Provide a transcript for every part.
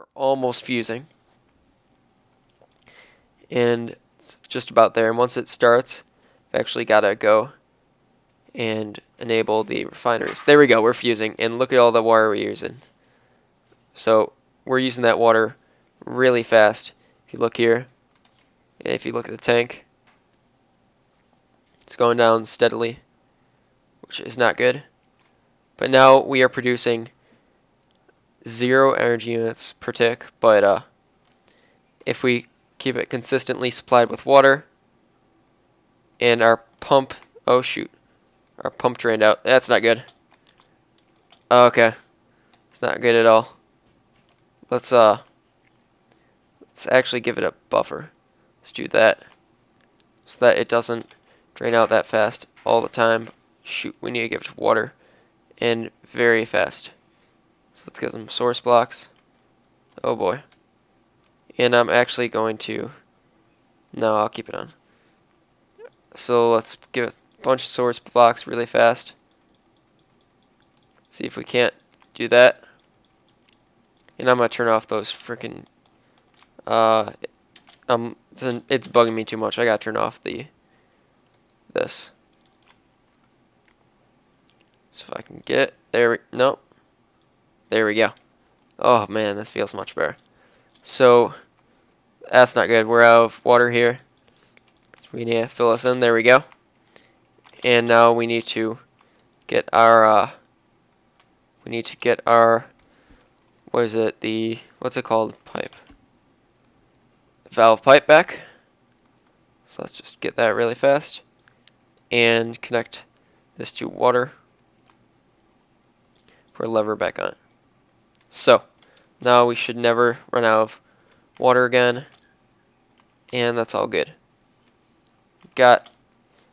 we're almost fusing. And it's just about there. And once it starts, I've actually got to go and enable the refineries. There we go, we're fusing. And look at all the water we're using. So we're using that water really fast. If you look here, if you look at the tank, it's going down steadily, which is not good. But now we are producing zero energy units per tick, but uh, if we keep it consistently supplied with water, and our pump, oh shoot, our pump drained out, that's not good. Okay, it's not good at all. Let's uh, let's actually give it a buffer. Let's do that, so that it doesn't drain out that fast all the time. Shoot, we need to give it water, and very fast. So let's get some source blocks. Oh boy. And I'm actually going to, no, I'll keep it on. So let's give a bunch of source blocks really fast. See if we can't do that. And I'm going to turn off those freaking, uh, um, it's, an, it's bugging me too much. I got to turn off the, this. So if I can get, there we, nope. There we go. Oh man, this feels much better. So, that's not good. We're out of water here. So we need to fill this in. There we go. And now we need to get our, uh, we need to get our, what is it, the, what's it called, pipe. Valve pipe back. So let's just get that really fast. And connect this to water. Put a lever back on. So, now we should never run out of water again. And that's all good. Got,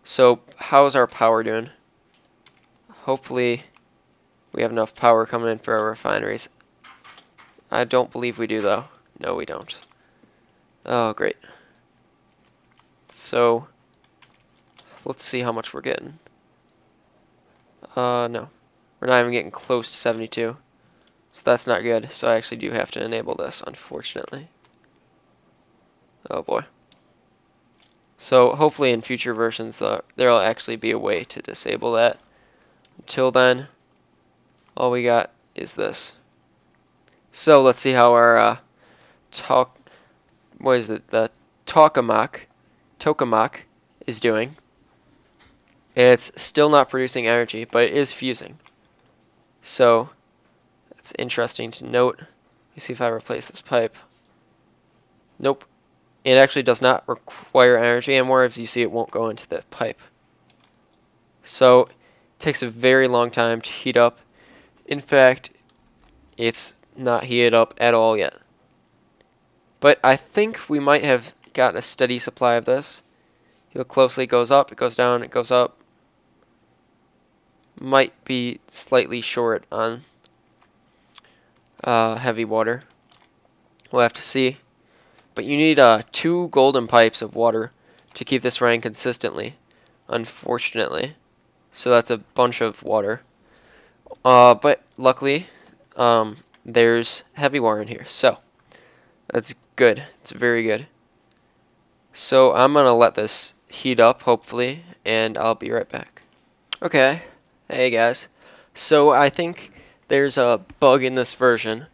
so how's our power doing? Hopefully we have enough power coming in for our refineries. I don't believe we do though. No, we don't. Oh, great. So, let's see how much we're getting. Uh, no. We're not even getting close to 72. So that's not good. So I actually do have to enable this, unfortunately. Oh boy. So hopefully in future versions there will actually be a way to disable that. Until then, all we got is this. So let's see how our uh, talk, what is it, the tokamak, tokamak is doing. It's still not producing energy, but it is fusing. So it's interesting to note. Me see if I replace this pipe. Nope. It actually does not require energy anymore. As you see, it won't go into the pipe. So, it takes a very long time to heat up. In fact, it's not heated up at all yet. But I think we might have gotten a steady supply of this. You look closely, it goes up, it goes down, it goes up. Might be slightly short on uh, heavy water. We'll have to see. But you need uh, two golden pipes of water to keep this running consistently, unfortunately. So that's a bunch of water. Uh, but luckily, um, there's heavy water in here. So that's good. It's very good. So I'm going to let this heat up, hopefully, and I'll be right back. Okay. Hey, guys. So I think there's a bug in this version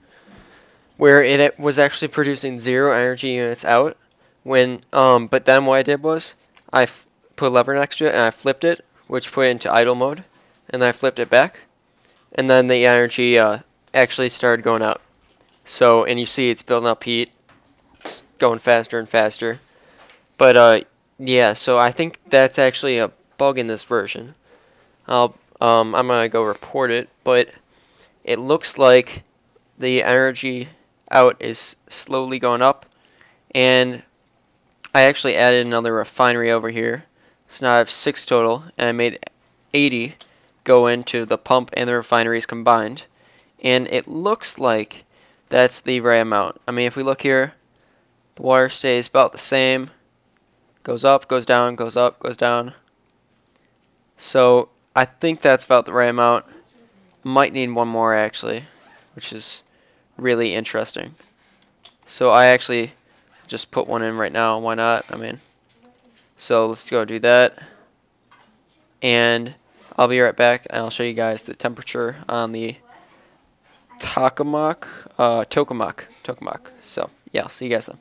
where it was actually producing zero energy units out when um but then what I did was I put a lever next to it and I flipped it which put it into idle mode and then I flipped it back and then the energy uh, actually started going out. So and you see it's building up heat it's going faster and faster. But uh yeah so I think that's actually a bug in this version. I'll um I'm gonna go report it but it looks like the energy out is slowly going up. And I actually added another refinery over here. So now I have six total and I made 80 go into the pump and the refineries combined. And it looks like that's the right amount. I mean if we look here the water stays about the same. Goes up goes down goes up goes down. So I think that's about the right amount might need one more actually, which is really interesting. So I actually just put one in right now. Why not? I mean, so let's go do that. And I'll be right back and I'll show you guys the temperature on the Tokamak, uh, Tokamak, Tokamak. So yeah, I'll see you guys then.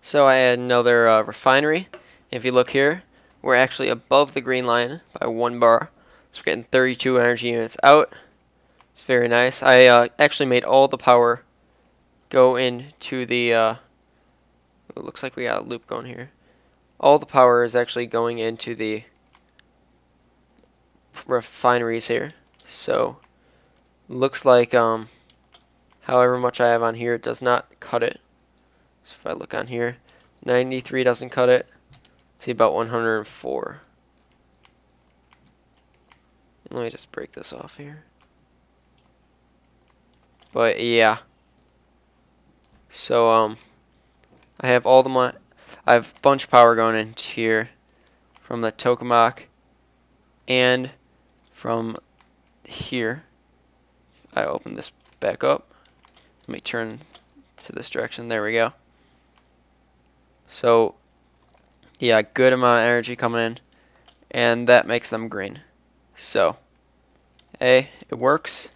So I had another uh, refinery. If you look here, we're actually above the green line by one bar. So we're getting 32 energy units out. It's very nice. I uh, actually made all the power go into the, uh, it looks like we got a loop going here. All the power is actually going into the refineries here. So, looks like, um, however much I have on here, it does not cut it. So if I look on here, 93 doesn't cut it. Let's see about 104. Let me just break this off here. But yeah. So um I have all the money I have bunch of power going into here from the tokamak and from here. I open this back up. Let me turn to this direction. There we go. So yeah, good amount of energy coming in and that makes them green. So, hey, it works.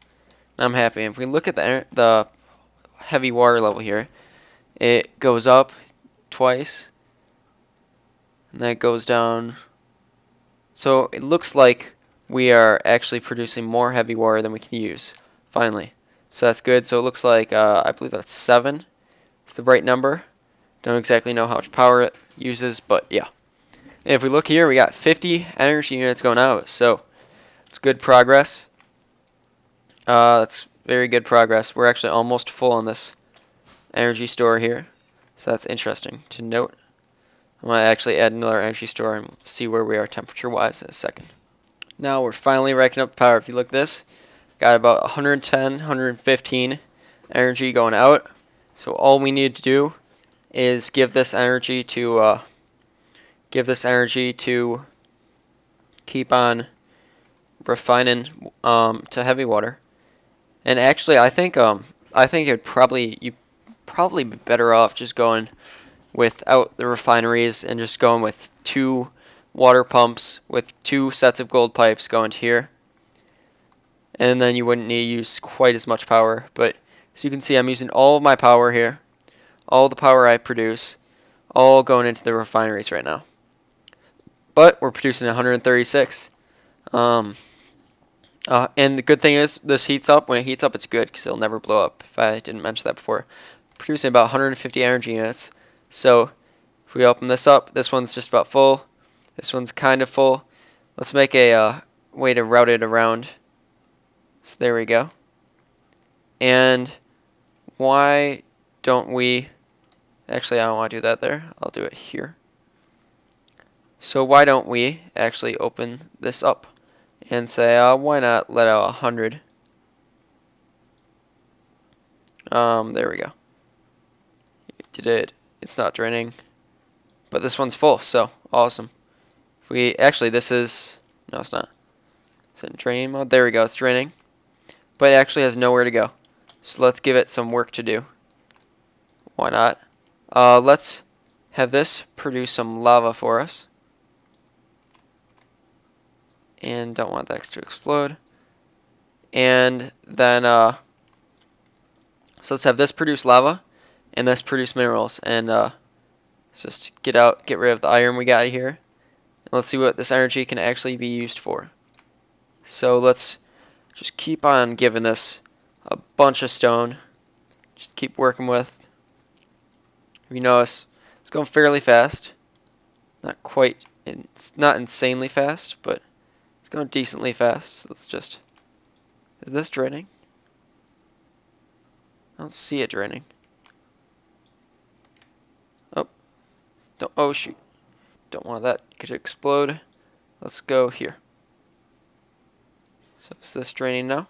I'm happy. If we look at the the heavy water level here, it goes up twice, and then it goes down. So it looks like we are actually producing more heavy water than we can use, finally. So that's good. So it looks like, uh, I believe that's 7. It's the right number. Don't exactly know how much power it uses, but yeah. And if we look here, we got 50 energy units going out. So it's good progress. Uh, that's very good progress. We're actually almost full on this energy store here. So that's interesting to note. I'm going to actually add another energy store and see where we are temperature-wise in a second. Now we're finally racking up power. If you look at this, got about 110, 115 energy going out. So all we need to do is give this energy to uh, give this energy to keep on refining um, to heavy water. And actually, I think um I think it'd probably you probably be better off just going without the refineries and just going with two water pumps with two sets of gold pipes going to here. And then you wouldn't need to use quite as much power. But as you can see, I'm using all of my power here. All the power I produce, all going into the refineries right now. But we're producing 136. Um, uh, and the good thing is, this heats up. When it heats up, it's good because it'll never blow up. If I didn't mention that before, producing about 150 energy units. So if we open this up, this one's just about full. This one's kind of full. Let's make a uh, way to route it around. So there we go. And why don't we... Actually, I don't want to do that there. I'll do it here. So why don't we actually open this up? And say, uh, why not let out 100? Um, there we go. Did it. It's not draining. But this one's full, so awesome. If we actually this is no it's not. Is it in draining mode? There we go, it's draining. But it actually has nowhere to go. So let's give it some work to do. Why not? Uh, let's have this produce some lava for us and don't want that to explode. And then, uh, so let's have this produce lava and this produce minerals. And uh, let's just get out, get rid of the iron we got here. And let's see what this energy can actually be used for. So let's just keep on giving this a bunch of stone. Just keep working with. You notice it's going fairly fast. Not quite, it's not insanely fast, but it's going decently fast. Let's just... Is this draining? I don't see it draining. Oh. Don't, oh, shoot. Don't want that to explode. Let's go here. So is this draining now?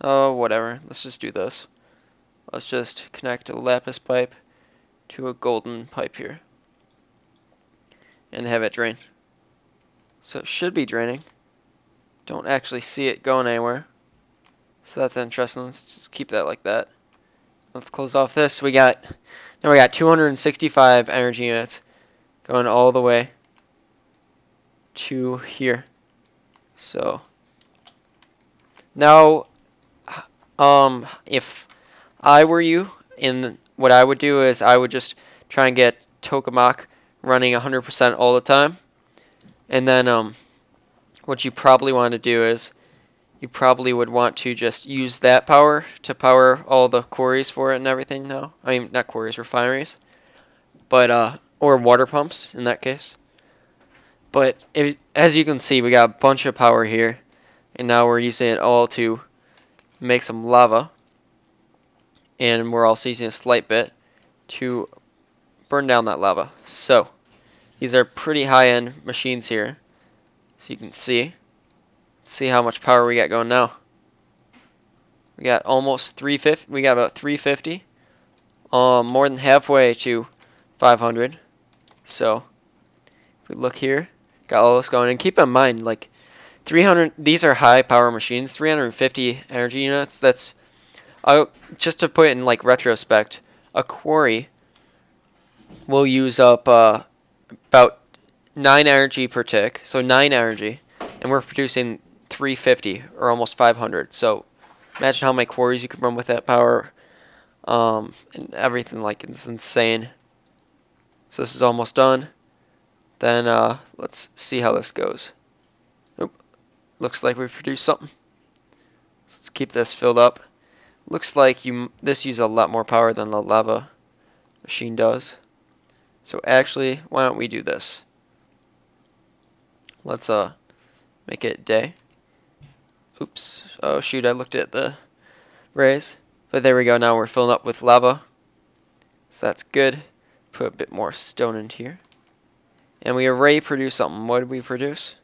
Oh, whatever. Let's just do this. Let's just connect a lapis pipe to a golden pipe here. And have it drain. So it should be draining. Don't actually see it going anywhere. So that's interesting. Let's just keep that like that. let's close off this. We got now we got 265 energy units going all the way to here. So now, um, if I were you, in what I would do is I would just try and get Tokamak running 100% all the time, and then um, what you probably want to do is you probably would want to just use that power to power all the quarries for it and everything now. I mean, not quarries, refineries. But, uh, or water pumps in that case. But if, as you can see, we got a bunch of power here. And now we're using it all to make some lava. And we're also using a slight bit to burn down that lava. So, these are pretty high-end machines here. So you can see see how much power we got going now. We got almost 350. We got about 350. Um, more than halfway to 500. So, if we look here, got all this going. And keep in mind, like, 300, these are high power machines. 350 energy units, that's, uh, just to put it in, like, retrospect, a quarry will use up uh, about 9 energy per tick. So 9 energy. And we're producing 350 or almost 500. So imagine how many quarries you could run with that power. Um, and everything like it's insane. So this is almost done. Then uh, let's see how this goes. Nope. Looks like we produced something. Let's keep this filled up. Looks like you this uses a lot more power than the lava machine does. So actually, why don't we do this? Let's uh make it day. Oops. Oh, shoot, I looked at the rays. But there we go, now we're filling up with lava. So that's good. Put a bit more stone in here. And we already produced something. What did we produce?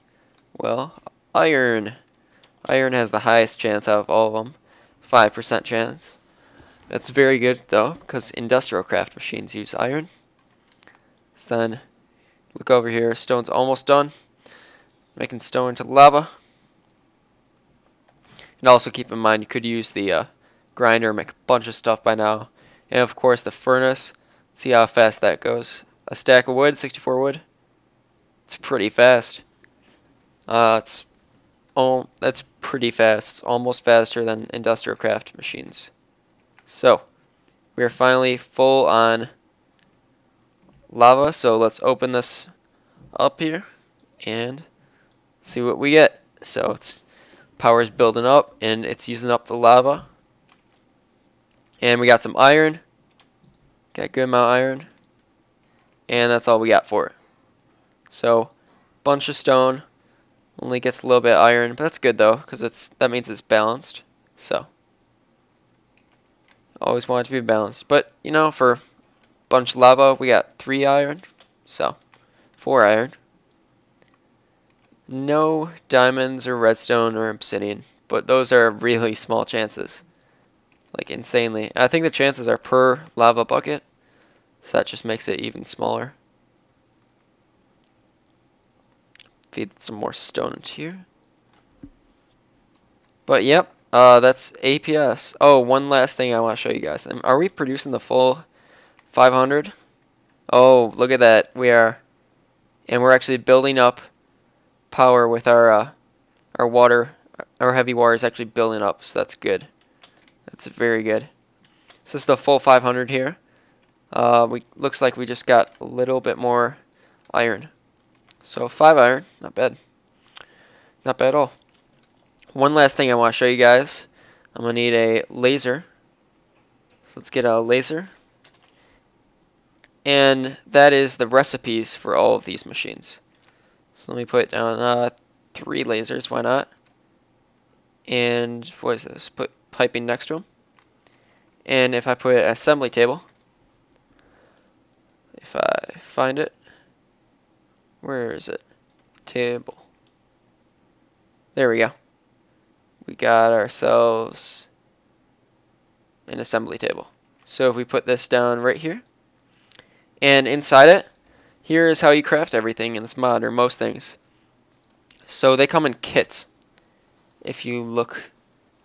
Well, iron. Iron has the highest chance out of all of them. 5% chance. That's very good, though, because industrial craft machines use iron. So then, look over here. Stone's almost done. Making stone into lava. And also keep in mind you could use the uh, grinder make a bunch of stuff by now. And of course the furnace. See how fast that goes. A stack of wood, 64 wood. It's pretty fast. Uh, it's oh, that's pretty fast. It's almost faster than industrial craft machines. So, we are finally full on lava. So let's open this up here and see what we get. So it's Power is building up and it's using up the lava. And we got some iron. Got good amount of iron. And that's all we got for it. So, bunch of stone. Only gets a little bit iron, but that's good though, because it's that means it's balanced. So, always want it to be balanced. But, you know, for bunch of lava, we got three iron. So, four iron. No diamonds or redstone or obsidian, but those are really small chances. Like insanely. I think the chances are per lava bucket, so that just makes it even smaller. Feed some more stone into here. But yep, uh, that's APS. Oh, one last thing I want to show you guys. Are we producing the full 500? Oh, look at that. We are. And we're actually building up power with our uh, our water, our heavy water is actually building up, so that's good. That's very good. So this is the full 500 here. Uh, we looks like we just got a little bit more iron. So five iron, not bad. Not bad at all. One last thing I want to show you guys. I'm gonna need a laser. So let's get a laser. And that is the recipes for all of these machines. So let me put down uh, three lasers, why not? And what is this? Put piping next to them. And if I put an assembly table, if I find it, where is it? Table. There we go. We got ourselves an assembly table. So if we put this down right here, and inside it, here is how you craft everything in this mod, or most things. So they come in kits. If you look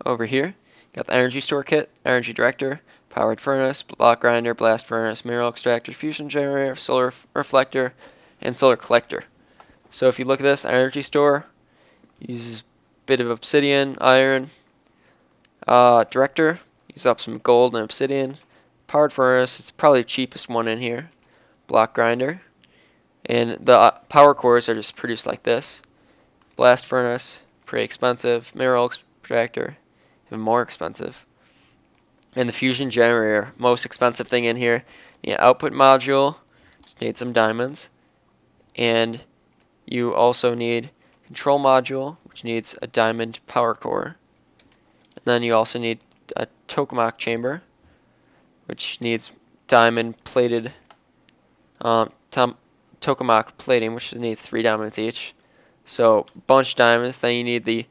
over here, got the energy store kit, energy director, powered furnace, block grinder, blast furnace, mineral extractor, fusion generator, solar reflector, and solar collector. So if you look at this, energy store uses a bit of obsidian, iron, uh, director, use up some gold and obsidian, powered furnace, it's probably the cheapest one in here, block grinder, and the uh, power cores are just produced like this. Blast furnace, pretty expensive, mineral extractor, even more expensive. And the fusion generator, most expensive thing in here. Yeah, output module, just need some diamonds. And you also need control module, which needs a diamond power core. And then you also need a tokamak chamber, which needs diamond plated um, tokamak plating, which needs three diamonds each. So bunch diamonds. Then you need the,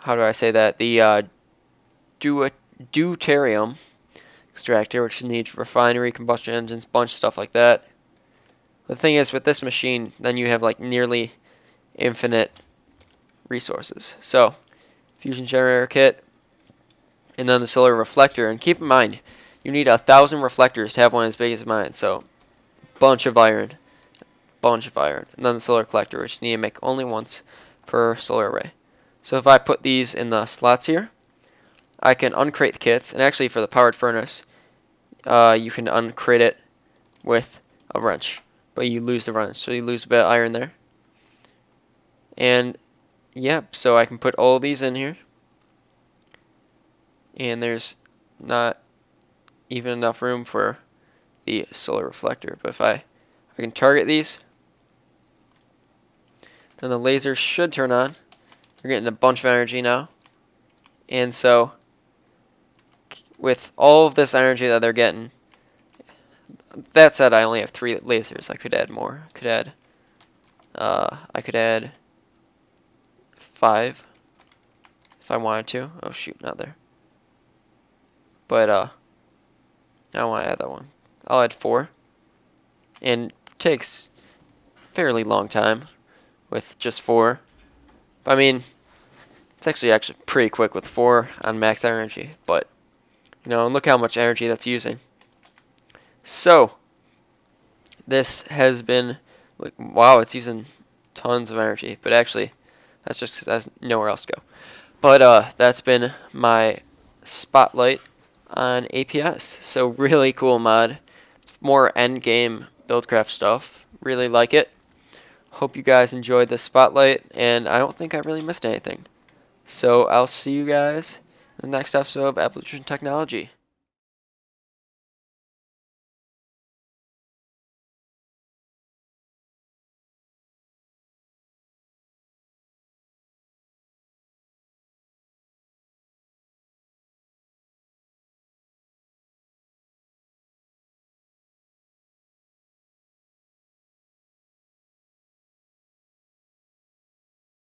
how do I say that? The uh, deuterium extractor, which needs refinery, combustion engines, bunch stuff like that. The thing is, with this machine, then you have like nearly infinite resources. So, fusion generator kit, and then the solar reflector. And keep in mind, you need a thousand reflectors to have one as big as mine. So, bunch of iron, bunch of iron, and then the solar collector, which you need to make only once per solar array. So if I put these in the slots here, I can uncrate the kits, and actually for the powered furnace, uh, you can uncrate it with a wrench, but you lose the wrench, so you lose a bit of iron there. And yep, so I can put all these in here, and there's not even enough room for the solar reflector. But if I, I can target these, then the laser should turn on. We're getting a bunch of energy now. And so with all of this energy that they're getting, that said, I only have three lasers. I could add more. I could add, uh, I could add five if I wanted to. Oh shoot, not there. But uh, I want to add that one. I'll add four, and takes fairly long time with just four. I mean, it's actually actually pretty quick with four on max energy, but you know, look how much energy that's using. So, this has been, like, wow, it's using tons of energy, but actually, that's just has nowhere else to go. But uh, that's been my spotlight on APS. So really cool mod. More end game buildcraft stuff. Really like it. Hope you guys enjoyed the spotlight, and I don't think I really missed anything. So I'll see you guys in the next episode of Evolution Technology.